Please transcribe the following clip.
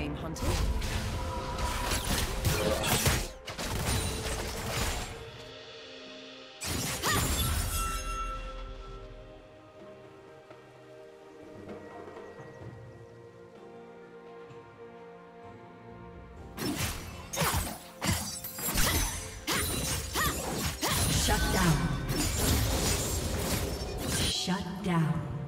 game hunted? Shut down. Shut down.